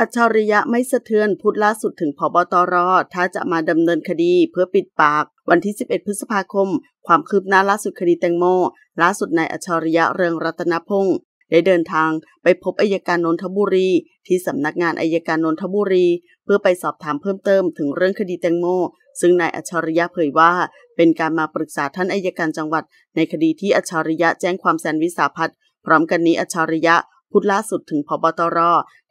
อัจฉริยะไม่สะเทือนพูดล่าสุดถึงพบตรถ้าจะมาดำเนินคดีเพื่อปิดปาก วันที่ 11 พฤษภาคม ความคืบหน้าล่าสุดคดีแตงโม ล่าสุดนายอัจฉริยะเรืองรัตนพงศ์ได้เดินทางไปพบอายการนนทบุรี ที่สำนักงานอายการนนทบุรี เพื่อไปสอบถามเพิ่มเติมถึงเรื่องคดีแตงโม ซึ่งนายอัจฉริยะเผยว่า เป็นการมาปรึกษาท่านอายการจังหวัด ในคดีที่อัจฉริยะแจ้งความแซนวิสาพัฒน์พร้อมกันนี้อัจฉริยะ พูดล่าสุดถึงพบตร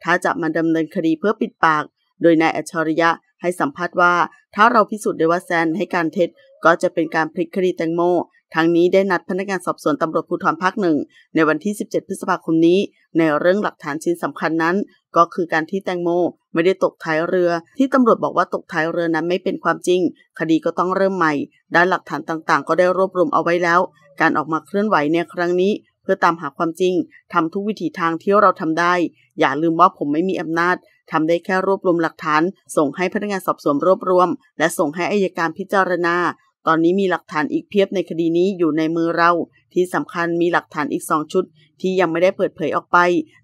ถ้าจะมาดำเนินคดีเพื่อปิดปาก โดยนายอัจฉริยะให้สัมภาษณ์ว่า ถ้าเราพิสูจน์ได้ว่าแซนให้การเท็จ ก็จะเป็นการพลิกคดีแตงโมทั้งนี้ได้นัดพนักงานสอบสวนตำรวจภูธรภาคหนึ่งในวันที่ 17 พฤษภาคมนี้ ในเรื่องหลักฐานชิ้นสำคัญนั้น ก็คือการที่แตงโม ไม่ได้ตกท้ายเรือ ที่ตำรวจบอกว่าตกท้ายเรือนั้นไม่เป็นความจริง คดีก็ต้องเริ่มใหม่ ด้านหลักฐานต่างๆ ก็ได้รวบรวมเอาไว้แล้ว การออกมาเคลื่อนไหวในครั้งนี้ เพื่อตามหาความจริงทำทุกวิถีทางที่เราทำได้ อย่าลืมว่าผมไม่มีอำนาจทำได้แค่รวบรวมหลักฐาน ส่งให้พนักงานสอบสวนรวบรวม และส่งให้อายการพิจารณา ตอนนี้มีหลักฐานอีกเพียบในคดีนี้อยู่ในมือเรา ที่สำคัญมีหลักฐานอีกสองชุด ที่ยังไม่ได้เปิดเผยออกไป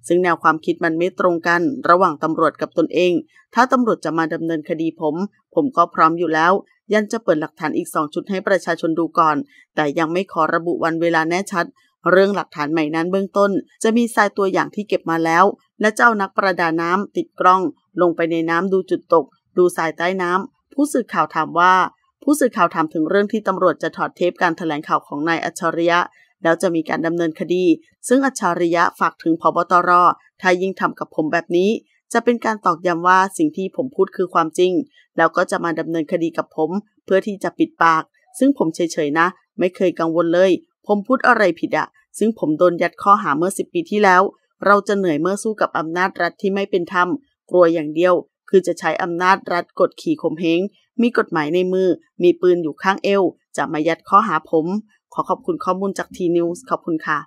ซึ่งแนวความคิดมันไม่ตรงกัน ระหว่างตำรวจกับตนเอง ถ้าตำรวจจะมาดำเนินคดีผม ผมก็พร้อมอยู่แล้ว ยันจะเปิดหลักฐานอีกสองชุดให้ประชาชนดูก่อน แต่ยังไม่ขอระบุวันเวลาแน่ชัด เรื่องหลักฐานใหม่นั้นเบื้องต้น จะมีทรายตัวอย่างที่เก็บมาแล้ว และเจ้านักประดาน้ำติดกล้อง ลงไปในน้ำดูจุดตก ดูทรายใต้น้ำผู้สื่อข่าวถามว่า ผู้สื่อข่าวถามถึงเรื่องที่ตำรวจจะถอดเทปการแถลงข่าวของนายอัจฉริยะ แล้วจะมีการดำเนินคดี ซึ่งอัจฉริยะฝากถึงพบตรถ้ายิ่งทำกับผมแบบนี้ จะเป็นการตอกย้ำว่าสิ่งที่ผมพูดคือความจริง แล้วก็จะมาดำเนินคดีกับผม เพื่อที่จะปิดปาก ซึ่งผมเฉยๆนะ ไม่เคยกังวลเลย ผมพูดอะไรผิดอะซึ่งผมโดนยัดข้อหาเมื่อสิบปีที่แล้ว เราจะเหนื่อยเมื่อสู้กับอำนาจรัฐที่ไม่เป็นธรรม กลัวอย่างเดียว คือจะใช้อำนาจรัฐกดขี่ข่มเหง มีกฎหมายในมือ มีปืนอยู่ข้างเอว จะมายัดข้อหาผม ขอขอบคุณข้อมูลจากทีนิวส์ขอบคุณค่ะ